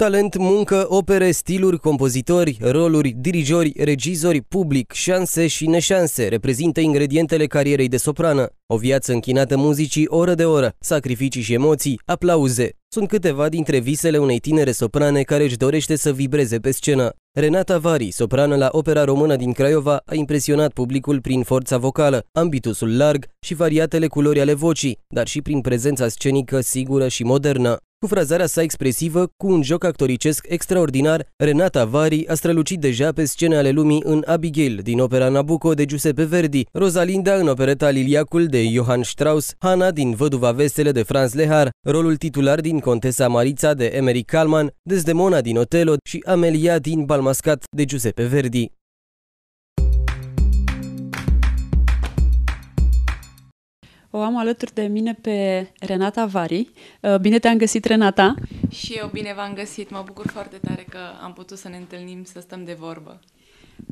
Talent, muncă, opere, stiluri, compozitori, roluri, dirijori, regizori, public, șanse și neșanse reprezintă ingredientele carierei de soprană. O viață închinată muzicii oră de oră, sacrificii și emoții, aplauze. Sunt câteva dintre visele unei tinere soprane care își dorește să vibreze pe scenă. Renata Vari, soprană la Opera Română din Craiova, a impresionat publicul prin forța vocală, ambitusul larg și variatele culori ale vocii, dar și prin prezența scenică sigură și modernă. Cu frazarea sa expresivă, cu un joc actoricesc extraordinar, Renata Vari a strălucit deja pe scene ale lumii în Abigail din opera Nabucco de Giuseppe Verdi, Rosalinda în opereta Liliacul de Johann Strauss, Hana din Văduva Vesele de Franz Lehar, rolul titular din Contesa Marița de Emery Kalman, Desdemona din Otelo și Amelia din Balmascat de Giuseppe Verdi. O am alături de mine pe Renata Vari. Uh, Bine te-am găsit, Renata! Și eu bine v-am găsit. Mă bucur foarte tare că am putut să ne întâlnim, să stăm de vorbă.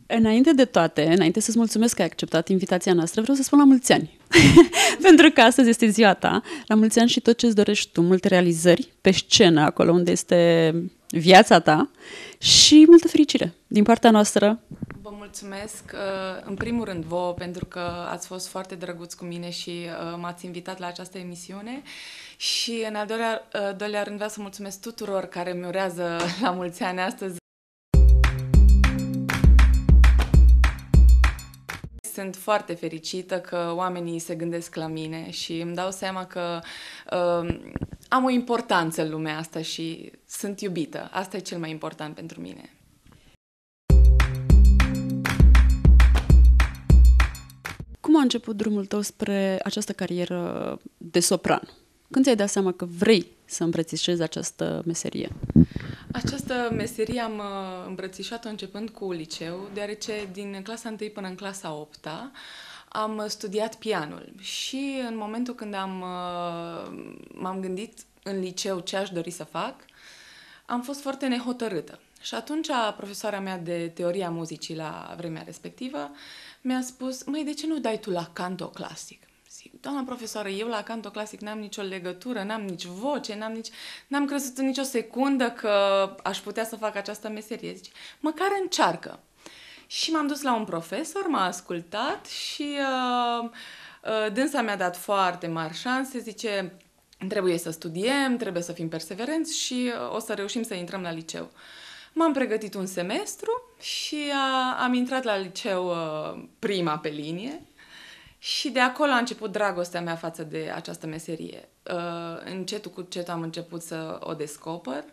Înainte de toate, înainte să-ți mulțumesc că ai acceptat invitația noastră, vreau să spun la mulți ani. Pentru că astăzi este ziua ta. La mulți ani și tot ce-ți dorești tu, multe realizări pe scenă, acolo unde este viața ta și multă fericire din partea noastră. Vă mulțumesc, uh, în primul rând, vouă, pentru că ați fost foarte drăguți cu mine și uh, m-ați invitat la această emisiune. Și, în al doilea, uh, doilea rând, vreau să mulțumesc tuturor care mi urează la mulți ani astăzi. Sunt foarte fericită că oamenii se gândesc la mine și îmi dau seama că uh, am o importanță în lumea asta și sunt iubită. Asta e cel mai important pentru mine. A început drumul tău spre această carieră de sopran? Când ți-ai dat seama că vrei să îmbrățișezi această meserie? Această meserie am uh, îmbrățișat-o începând cu liceu, deoarece din clasa 1 până în clasa 8 am studiat pianul și în momentul când am, uh, m-am gândit în liceu ce aș dori să fac, am fost foarte nehotărâtă. Și atunci profesoara mea de teoria muzicii la vremea respectivă mi-a spus, măi, de ce nu dai tu la canto clasic? Zic, doamna profesoară, eu la canto clasic n-am nicio legătură, n-am nici voce, n-am, nici, n-am crezut în nicio secundă că aș putea să fac această meserie. Zice, măcar încearcă. Și m-am dus la un profesor, m-a ascultat și uh, uh, dânsa mi-a dat foarte mari șanse, zice, trebuie să studiem, trebuie să fim perseverenți și uh, o să reușim să intrăm la liceu. M-am pregătit un semestru și uh, am intrat la liceu uh, prima pe linie și de acolo a început dragostea mea față de această meserie. Uh, încetul cu încetul am început să o descoper,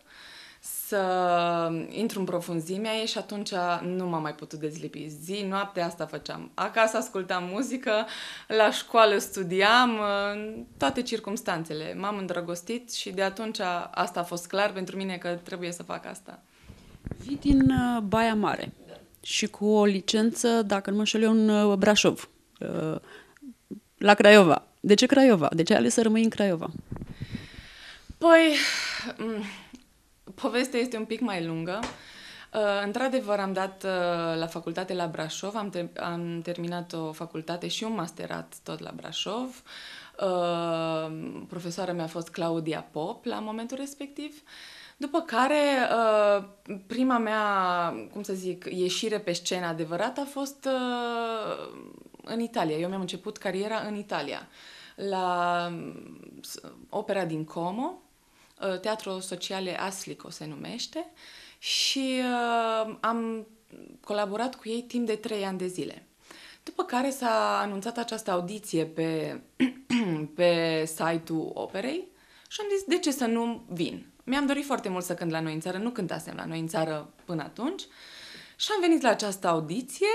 să intru în profunzimea ei și atunci nu m-am mai putut dezlipi. Zi, noapte asta făceam. Acasă ascultam muzică, la școală studiam, în toate circumstanțele. M-am îndrăgostit și de atunci asta a fost clar pentru mine că trebuie să fac asta. Vii din uh, Baia Mare și cu o licență, dacă nu mă înșel eu, în uh, Brașov, uh, la Craiova. De ce Craiova? De ce ai ales să rămâi în Craiova? Păi, m, povestea este un pic mai lungă. Uh, într-adevăr, am dat uh, la facultate la Brașov, am, ter- am terminat o facultate și un masterat tot la Brașov. Uh, profesoara mea a fost Claudia Pop la momentul respectiv. După care, uh, prima mea, cum să zic, ieșire pe scenă adevărată a fost uh, în Italia. Eu mi-am început cariera în Italia, la mm, opera din Como, uh, Teatru Sociale Aslico se numește, și uh, am colaborat cu ei timp de trei ani de zile. După care s-a anunțat această audiție pe, pe site-ul operei și am zis, de ce să nu vin? Mi-am dorit foarte mult să cânt la noi în țară, nu cântasem la noi în țară până atunci. Și am venit la această audiție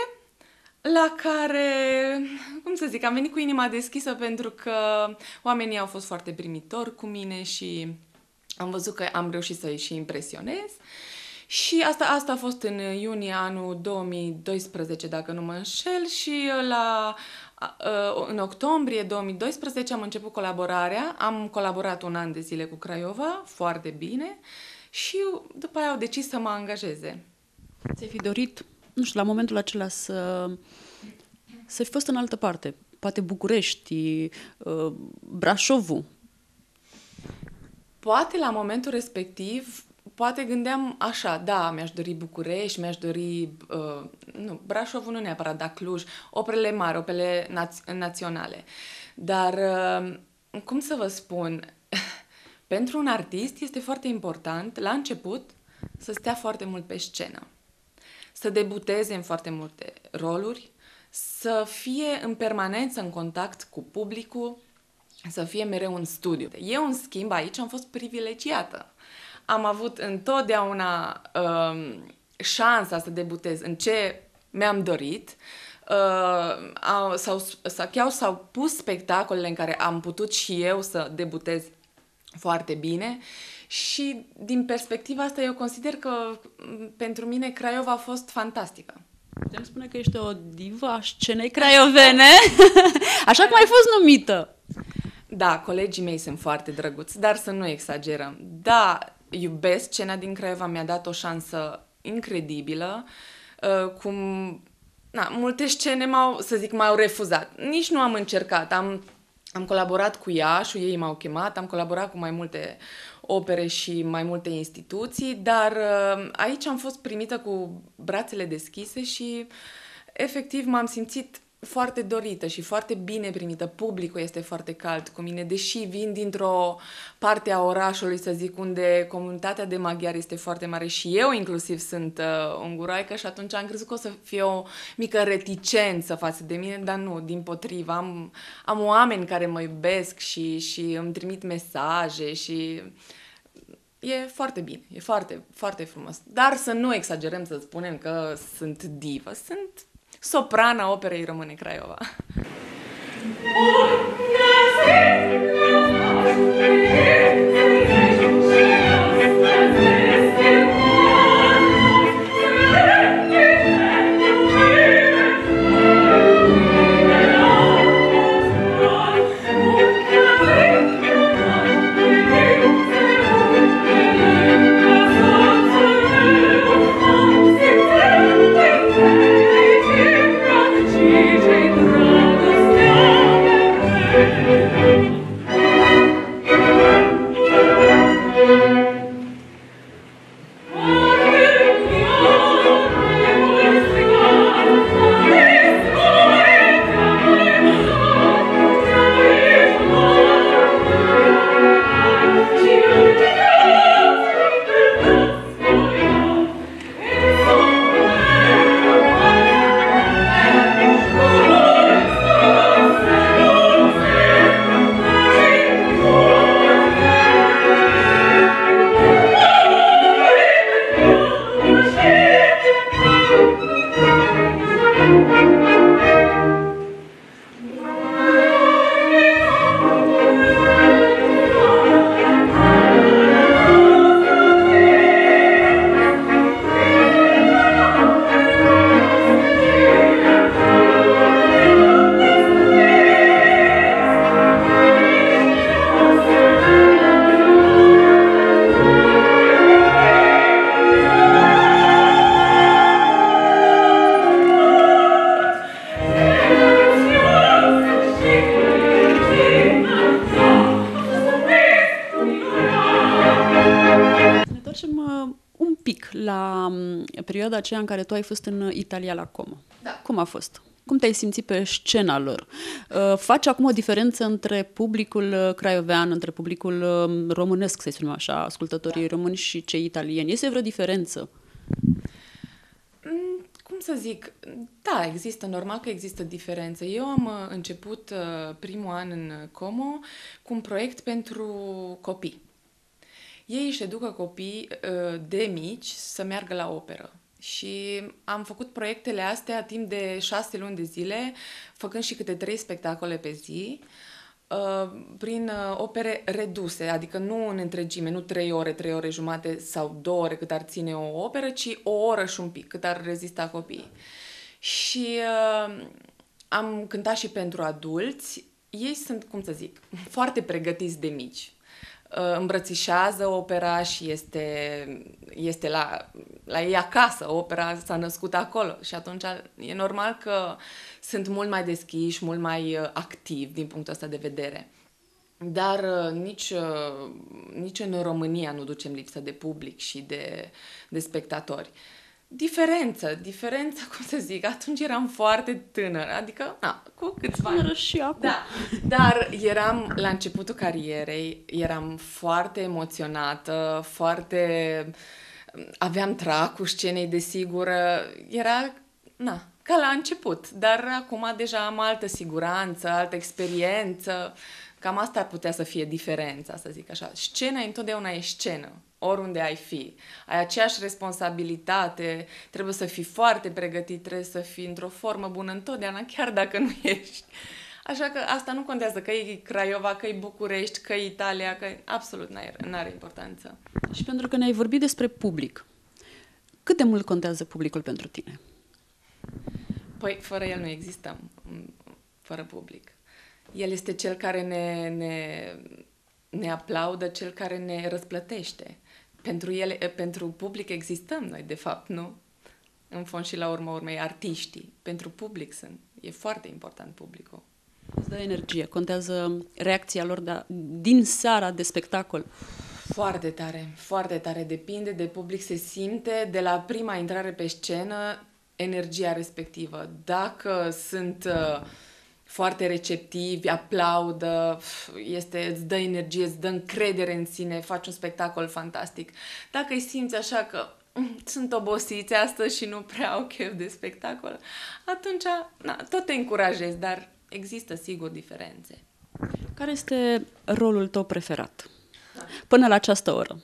la care, cum să zic, am venit cu inima deschisă pentru că oamenii au fost foarte primitori cu mine și am văzut că am reușit să-i și impresionez. Și asta, asta a fost în iunie anul 2012, dacă nu mă înșel, și la, în octombrie 2012 am început colaborarea. Am colaborat un an de zile cu Craiova, foarte bine, și după aia au decis să mă angajeze. Ți-ai fi dorit, nu știu, la momentul acela să, să fi fost în altă parte, poate București, uh, Brașovul. Poate la momentul respectiv, poate gândeam așa, da, mi-aș dori București, mi-aș dori, uh, nu, Brașovul nu neapărat, dar Cluj, operele mari, operele naț- naționale. Dar, uh, cum să vă spun, pentru un artist este foarte important, la început, să stea foarte mult pe scenă, să debuteze în foarte multe roluri, să fie în permanență în contact cu publicul, să fie mereu în studiu. Eu, în schimb, aici am fost privilegiată. Am avut întotdeauna um, șansa să debutez în ce mi-am dorit. Uh, sau, sau chiar s-au pus spectacolele în care am putut și eu să debutez foarte bine și din perspectiva asta eu consider că pentru mine Craiova a fost fantastică. Putem spune că ești o divă a scenei craiovene, așa cum ai fost numită. Da, colegii mei sunt foarte drăguți, dar să nu exagerăm. Da, iubesc. Scena din Craiova, mi-a dat o șansă incredibilă, uh, cum na, multe scene m-au, să zic, m-au refuzat. Nici nu am încercat, am, am colaborat cu ea și ei m-au chemat, am colaborat cu mai multe opere și mai multe instituții, dar uh, aici am fost primită cu brațele deschise și efectiv m-am simțit foarte dorită și foarte bine primită. Publicul este foarte cald cu mine, deși vin dintr-o parte a orașului, să zic, unde comunitatea de maghiari este foarte mare și eu inclusiv sunt uh, unguroaică și atunci am crezut că o să fie o mică reticență față de mine, dar nu, din potrivă. Am, am oameni care mă iubesc și, și îmi trimit mesaje și e foarte bine, e foarte, foarte frumos. Dar să nu exagerăm să spunem că sunt divă, sunt soprana opere i Romane Krajova. Oh, aceea în care tu ai fost în Italia la Como. Da. Cum a fost? Cum te-ai simțit pe scena lor? Uh, faci acum o diferență între publicul uh, craiovean, între publicul um, românesc, să-i spunem așa, ascultătorii da. români și cei italieni? Este vreo diferență? Mm, cum să zic, da, există, normal că există diferențe. Eu am uh, început primul an în Como cu un proiect pentru copii. Ei își educă copii de mici să meargă la operă. Și am făcut proiectele astea timp de șase luni de zile, făcând și câte trei spectacole pe zi. uh, prin uh, opere reduse, adică nu în întregime, nu trei ore, trei ore jumate sau două ore cât ar ține o operă, ci o oră și un pic, cât ar rezista copiii. Și uh, am cântat și pentru adulți. Ei sunt, cum să zic, foarte pregătiți de mici. Uh, îmbrățișează opera și este, este la, la ei acasă. Opera s-a născut acolo și atunci e normal că sunt mult mai deschiși, mult mai uh, activi din punctul ăsta de vedere. Dar uh, nici, nici în România nu ducem lipsă de public și de, de spectatori. Uh, diferență, diferență, cum să zic, atunci eram foarte tânără, adică, na, cu câțiva ani. și acum. Da, dar eram la începutul carierei, eram foarte emoționată, foarte... aveam tracul scenei, desigur, era, na, ca la început, dar acum deja am altă siguranță, altă experiență, cam asta ar putea să fie diferența, să zic așa. Scena întotdeauna e scenă oriunde ai fi. Ai aceeași responsabilitate, trebuie să fii foarte pregătit, trebuie să fii într-o formă bună întotdeauna, chiar dacă nu ești. Așa că asta nu contează că e Craiova, că e București, că e Italia, că absolut nu are importanță. Și pentru că ne-ai vorbit despre public, cât de mult contează publicul pentru tine? Păi, fără el nu existăm, fără public. El este cel care ne, ne, ne aplaudă, cel care ne răsplătește pentru, ele, pentru public existăm noi, de fapt, nu? În fond și la urmă urmei, artiștii. Pentru public sunt. E foarte important publicul. Îți dă energie. Contează reacția lor de, din seara de spectacol. Foarte tare, foarte tare. Depinde de public, se simte de la prima intrare pe scenă energia respectivă. Dacă sunt uh, foarte receptivi, aplaudă, este, îți dă energie, îți dă încredere în sine, faci un spectacol fantastic. Dacă îi simți așa că mm, sunt obosiți astăzi și nu prea au chef de spectacol, atunci na, tot te încurajezi, dar există sigur diferențe. Care este rolul tău preferat până la această oră?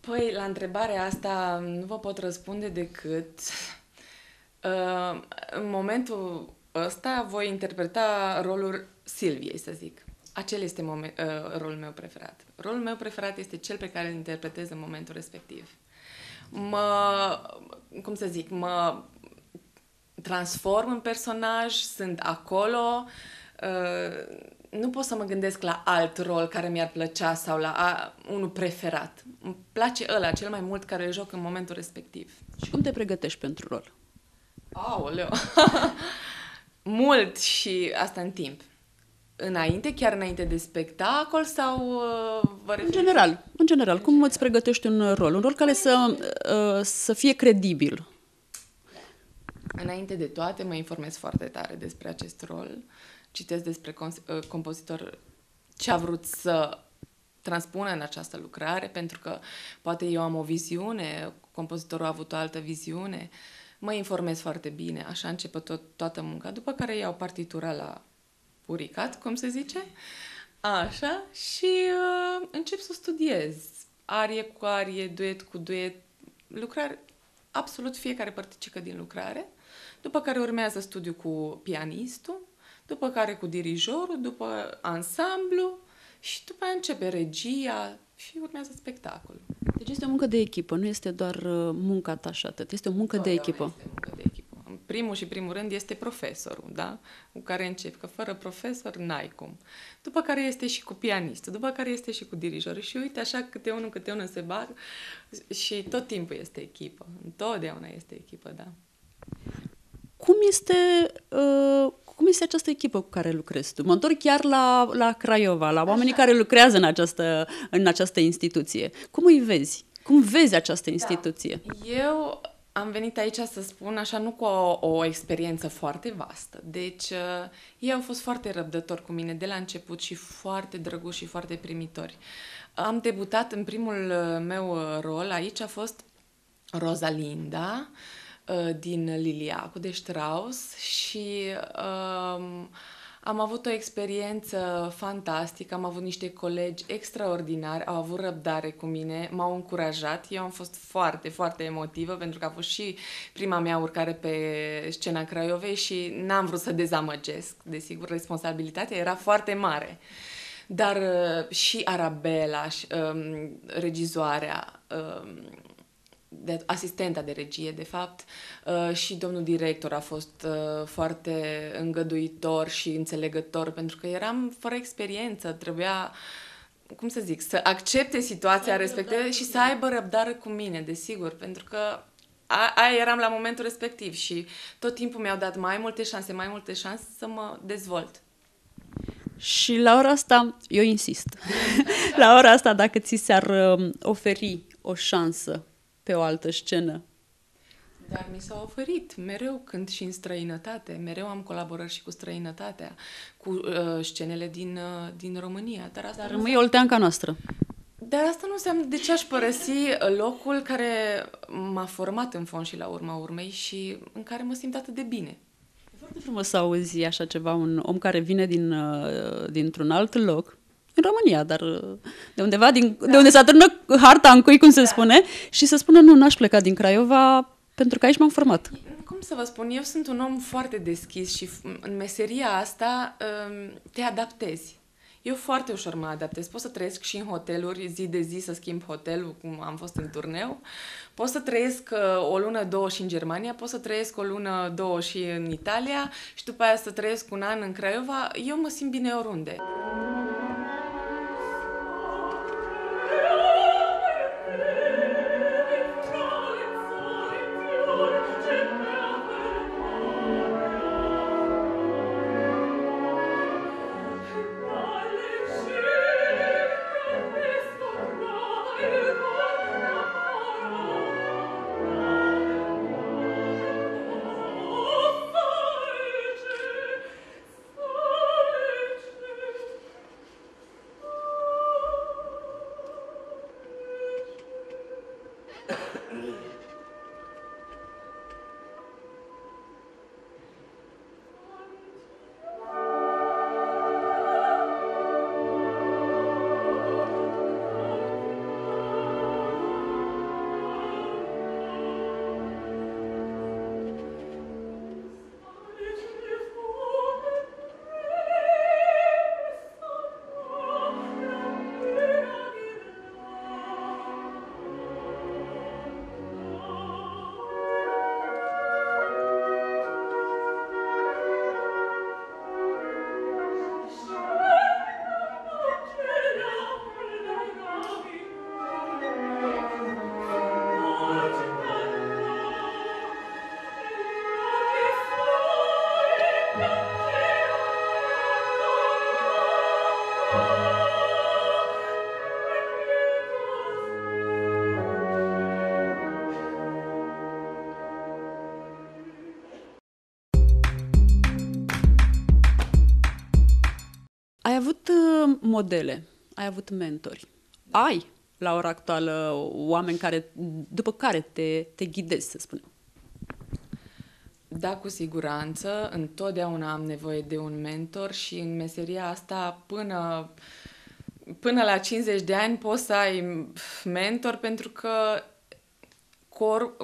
Păi, la întrebarea asta nu vă pot răspunde decât uh, în momentul ăsta voi interpreta rolul Silviei, să zic. Acel este moment, uh, rolul meu preferat. Rolul meu preferat este cel pe care îl interpretez în momentul respectiv. Mă, cum să zic, mă transform în personaj, sunt acolo, uh, nu pot să mă gândesc la alt rol care mi-ar plăcea sau la a, unul preferat. Îmi place ăla cel mai mult care îl joc în momentul respectiv. Și cum te pregătești pentru rol? Aoleu! mult și asta în timp. Înainte, chiar înainte de spectacol sau uh, vă În general, în general, cum îți pregătești un rol? Un rol care să, uh, să fie credibil. Înainte de toate, mă informez foarte tare despre acest rol. Citesc despre uh, compozitor ce a vrut să transpună în această lucrare, pentru că poate eu am o viziune, compozitorul a avut o altă viziune. Uh, mă informez foarte bine, așa începe tot, toată munca, după care iau partitura la puricat, cum se zice, așa, și uh, încep să studiez arie cu arie, duet cu duet, lucrare, absolut fiecare părticică din lucrare, după care urmează studiu cu pianistul, după care cu dirijorul, după ansamblu și după aia începe regia și urmează spectacolul. Deci este o muncă de echipă, nu este doar uh, munca ta și atât, este o muncă de echipă. Este muncă de echipă. În primul și primul rând este profesorul, da? Cu care încep, că fără profesor n-ai cum. După care este și cu pianistul, după care este și cu dirijorul și uite așa câte unul, câte unul se bag și tot timpul este echipă. Întotdeauna este echipă, da. Cum este uh, cum este această echipă cu care lucrezi tu? Mă întorc chiar la, la Craiova, la oamenii Așa. care lucrează în această, în această instituție. Cum îi vezi? Cum vezi această instituție? Da. Eu am venit aici să spun așa, nu cu o, o experiență foarte vastă. Deci, uh, ei au fost foarte răbdători cu mine de la început și foarte drăguși și foarte primitori. Am debutat în primul uh, meu uh, rol, aici a fost Rosalinda, uh, din Liliacu de Strauss și uh, Am avut o experiență fantastică, am avut niște colegi extraordinari, au avut răbdare cu mine, m-au încurajat. Eu am fost foarte, foarte emotivă pentru că a fost și prima mea urcare pe scena Craiovei și n-am vrut să dezamăgesc. Desigur, responsabilitatea era foarte mare. Dar uh, și Arabela, și, um, regizoarea, um, de, asistenta de regie, de fapt, uh, și domnul director a fost uh, foarte îngăduitor și înțelegător, pentru că eram fără experiență, trebuia, cum să zic, să accepte situația respectivă și să aibă răbdare cu mine, desigur, pentru că a, aia eram la momentul respectiv și tot timpul mi-au dat mai multe șanse, mai multe șanse să mă dezvolt. Și la ora asta, eu insist, la ora asta, dacă ți s-ar uh, oferi o șansă pe o altă scenă. Dar mi s-a oferit mereu când și în străinătate, mereu am colaborări și cu străinătatea, cu uh, scenele din, uh, din România. Dar asta Dar nu rămâi olteanca noastră. Dar asta nu înseamnă de ce aș părăsi locul care m-a format în fond și la urma urmei și în care mă simt atât de bine. E foarte frumos să auzi așa ceva, un om care vine din, uh, dintr-un alt loc, în România, dar uh, de undeva, din, da. de unde se atârnă harta în cui, cum se da. spune, și să spună, nu, n-aș pleca din Craiova pentru că aici m-am format. Cum să vă spun, eu sunt un om foarte deschis și în meseria asta um, te adaptezi. Eu foarte ușor mă adaptez. Pot să trăiesc și în hoteluri, zi de zi să schimb hotelul, cum am fost în turneu. Pot să trăiesc uh, o lună, două și în Germania, pot să trăiesc o lună, două și în Italia și după aia să trăiesc un an în Craiova. Eu mă simt bine oriunde. Modele, ai avut mentori, ai la ora actuală oameni care, după care te, te ghidezi, să spunem. Da, cu siguranță. Întotdeauna am nevoie de un mentor și în meseria asta până, până la 50 de ani poți să ai mentor pentru că cor,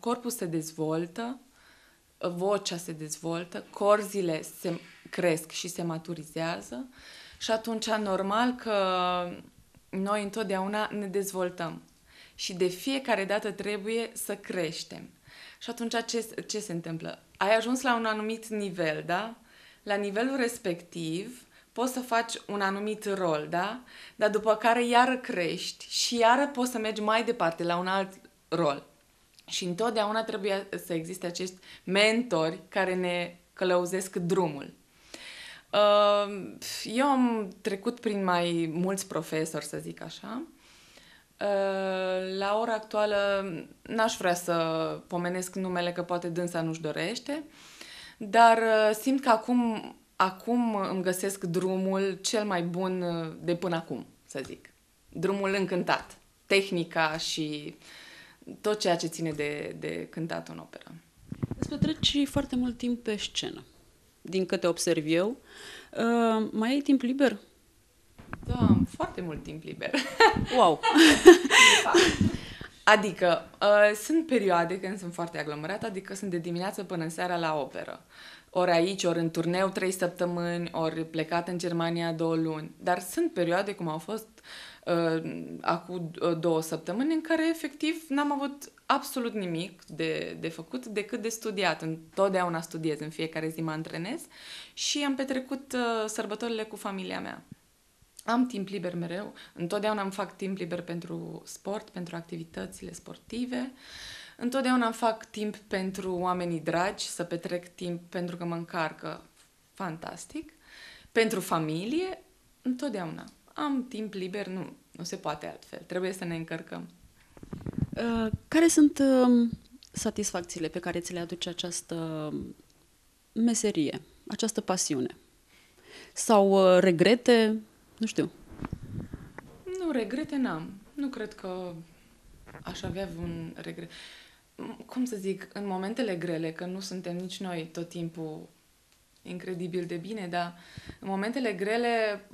corpul se dezvoltă, vocea se dezvoltă, corzile se cresc și se maturizează și atunci normal că noi întotdeauna ne dezvoltăm și de fiecare dată trebuie să creștem. Și atunci ce, ce se întâmplă? Ai ajuns la un anumit nivel, da? La nivelul respectiv poți să faci un anumit rol, da? Dar după care iară crești și iară poți să mergi mai departe la un alt rol. Și întotdeauna trebuie să existe acești mentori care ne călăuzesc drumul. Uh, eu am trecut prin mai mulți profesori, să zic așa. Uh, la ora actuală n-aș vrea să pomenesc numele că poate dânsa nu-și dorește, dar uh, simt că acum, acum îmi găsesc drumul cel mai bun de până acum, să zic. Drumul încântat. Tehnica și tot ceea ce ține de, de cântat în operă. Îți petreci foarte mult timp pe scenă. Din câte observ eu. Uh, mai ai timp liber? Da, am foarte mult timp liber. Wow! Adică, uh, sunt perioade când sunt foarte aglomerat, adică sunt de dimineață până în seara la operă. Ori aici, ori în turneu trei săptămâni, ori plecat în Germania două luni. Dar sunt perioade, cum au fost uh, acum uh, două săptămâni, în care efectiv n-am avut absolut nimic de, de făcut decât de studiat. Întotdeauna studiez, în fiecare zi mă antrenez și am petrecut uh, sărbătorile cu familia mea. Am timp liber mereu, întotdeauna îmi fac timp liber pentru sport, pentru activitățile sportive, întotdeauna îmi fac timp pentru oamenii dragi, să petrec timp pentru că mă încarcă fantastic, pentru familie, întotdeauna. Am timp liber, nu, nu se poate altfel, trebuie să ne încărcăm. Uh, care sunt uh, satisfacțiile pe care ți le aduce această meserie, această pasiune? Sau uh, regrete? Nu știu. Nu, regrete n-am. Nu cred că aș avea un regret. Cum să zic, în momentele grele, că nu suntem nici noi tot timpul incredibil de bine, dar în momentele grele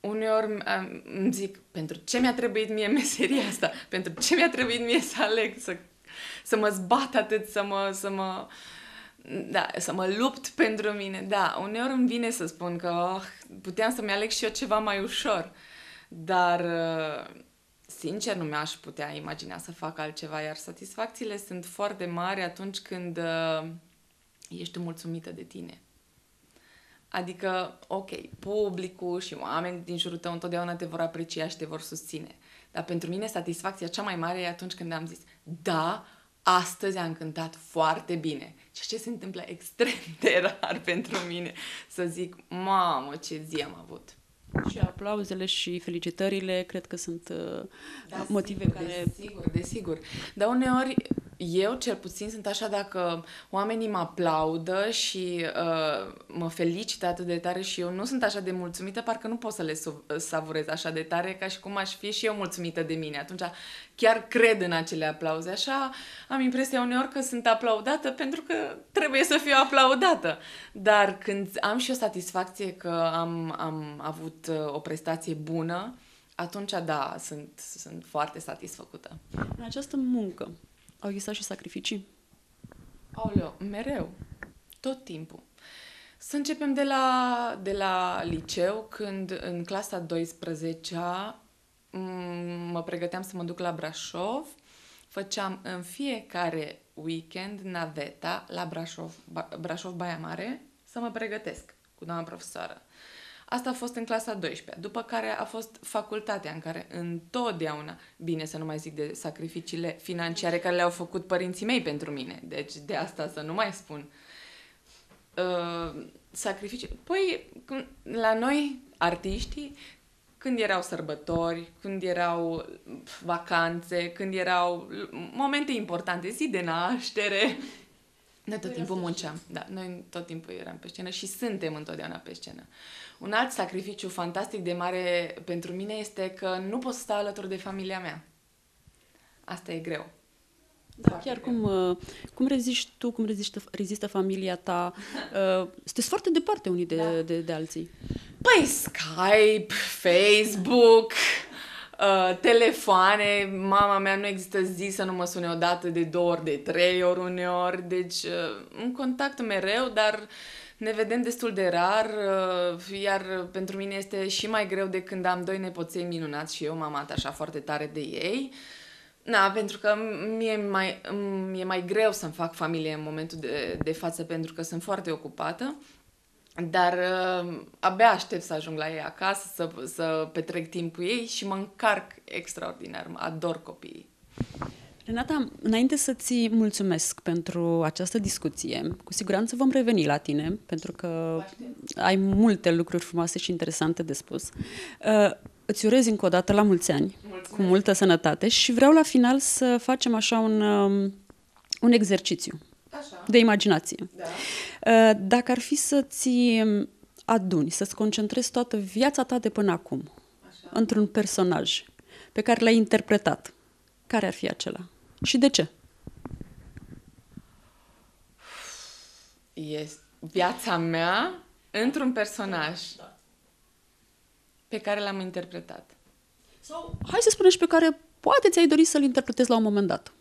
uneori îmi zic, pentru ce mi-a trebuit mie meseria asta? Pentru ce mi-a trebuit mie să aleg, să, să mă zbat atât, să mă, să mă, da, să mă lupt pentru mine. Da, uneori îmi vine să spun că oh, puteam să-mi aleg și eu ceva mai ușor, dar sincer nu mi-aș putea imagina să fac altceva, iar satisfacțiile sunt foarte mari atunci când uh, ești mulțumită de tine. Adică, ok, publicul și oameni din jurul tău întotdeauna te vor aprecia și te vor susține. Dar pentru mine satisfacția cea mai mare e atunci când am zis, da, astăzi am cântat foarte bine. Și ce se întâmplă extrem de rar pentru mine să zic, mamă, ce zi am avut. Și aplauzele și felicitările cred că sunt uh, da, motive sigur, care... Desigur, desigur. Dar uneori eu cel puțin sunt așa dacă oamenii mă aplaudă și uh, mă felicită atât de tare și eu nu sunt așa de mulțumită, parcă nu pot să le savurez așa de tare ca și cum aș fi și eu mulțumită de mine. Atunci chiar cred în acele aplauze. Așa am impresia uneori că sunt aplaudată pentru că trebuie să fiu aplaudată. Dar când am și o satisfacție că am, am avut uh, o prestație bună, atunci da, sunt, sunt foarte satisfăcută. În această muncă au existat și sacrificii? Aoleo, mereu. Tot timpul. Să începem de la, de la liceu, când în clasa 12 mă pregăteam să mă duc la Brașov. Făceam în fiecare weekend naveta la Brașov, Brașov Baia Mare să mă pregătesc cu doamna profesoară. Asta a fost în clasa 12 după care a fost facultatea în care întotdeauna, bine să nu mai zic de sacrificiile financiare care le-au făcut părinții mei pentru mine, deci de asta să nu mai spun. Uh, sacrificii. Păi, la noi, artiștii, când erau sărbători, când erau vacanțe, când erau momente importante, zi de naștere, noi tot timpul munceam. Da, noi tot timpul eram pe scenă și suntem întotdeauna pe scenă. Un alt sacrificiu fantastic de mare pentru mine este că nu pot sta alături de familia mea. Asta e greu. Da, foarte chiar greu. cum, uh, cum reziști tu, cum rezistă, rezistă familia ta. Uh, sunteți foarte departe unii de, da. de, de alții. Păi Skype, Facebook, uh, telefoane, mama mea nu există zi să nu mă sune o dată de două ori, de trei ori uneori, deci uh, în contact mereu, dar ne vedem destul de rar, uh, iar pentru mine este și mai greu de când am doi nepoței minunați și eu m-am așa foarte tare de ei. Na, pentru că mie mai, mi-e mai greu să-mi fac familie în momentul de, de față pentru că sunt foarte ocupată. Dar uh, abia aștept să ajung la ei acasă, să, să petrec timp cu ei și mă încarc extraordinar. Ador copiii. Renata, înainte să-ți mulțumesc pentru această discuție, cu siguranță vom reveni la tine, pentru că ai multe lucruri frumoase și interesante de spus. Uh, îți urez încă o dată la mulți ani, Mulțumesc. cu multă sănătate și vreau la final să facem așa un, um, un exercițiu așa. de imaginație. Da. Uh, dacă ar fi să-ți aduni, să-ți concentrezi toată viața ta de până acum așa. într-un personaj pe care l-ai interpretat, care ar fi acela? Și de ce? Este, viața mea într-un personaj pe care l-am interpretat. Sau, hai să spunem și pe care poate ți-ai dorit să-l interpretezi la un moment dat.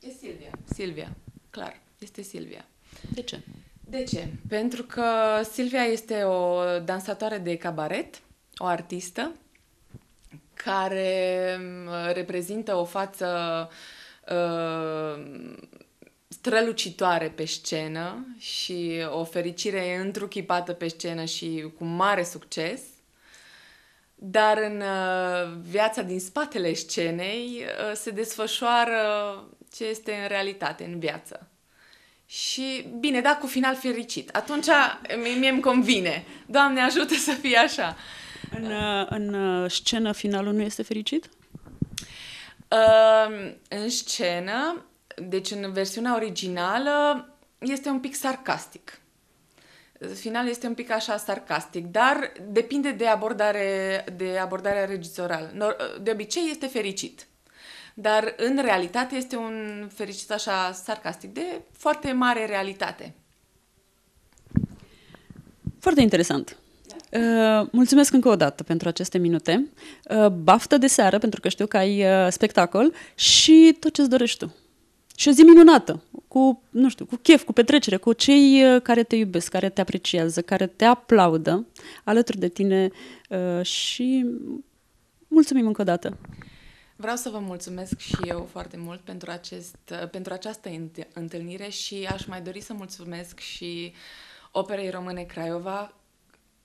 E Silvia. Silvia, clar, este Silvia. De ce? De ce? Pentru că Silvia este o dansatoare de cabaret, o artistă, care m, reprezintă o față uh, strălucitoare pe scenă și o fericire întruchipată pe scenă și cu mare succes. Dar în uh, viața din spatele scenei uh, se desfășoară ce este în realitate, în viață. Și bine, da, cu final fericit. Atunci mie, mie îmi convine. Doamne ajută să fie așa. În, uh, în uh, scenă finalul nu este fericit? Uh, în scenă, deci în versiunea originală, este un pic sarcastic. Finalul este un pic așa sarcastic, dar depinde de abordare, de abordarea regizorală. Nor- De obicei este fericit. Dar în realitate este un fericit așa sarcastic, de foarte mare realitate. Foarte interesant. Uh, mulțumesc încă o dată pentru aceste minute. Uh, baftă de seară, pentru că știu că ai uh, spectacol și tot ce-ți dorești tu. Și o zi minunată, cu, nu știu, cu chef, cu petrecere, cu cei uh, care te iubesc, care te apreciază, care te aplaudă alături de tine uh, și mulțumim încă o dată. Vreau să vă mulțumesc și eu foarte mult pentru, acest, pentru această înt- întâlnire și aș mai dori să mulțumesc și Operei Române Craiova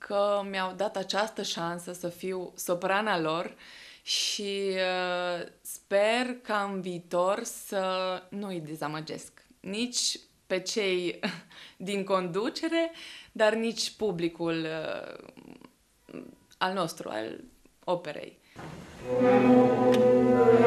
că mi-au dat această șansă să fiu soprana lor și uh, sper ca în viitor să nu îi dezamăgesc. Nici pe cei din conducere, dar nici publicul uh, al nostru, al operei. Amen.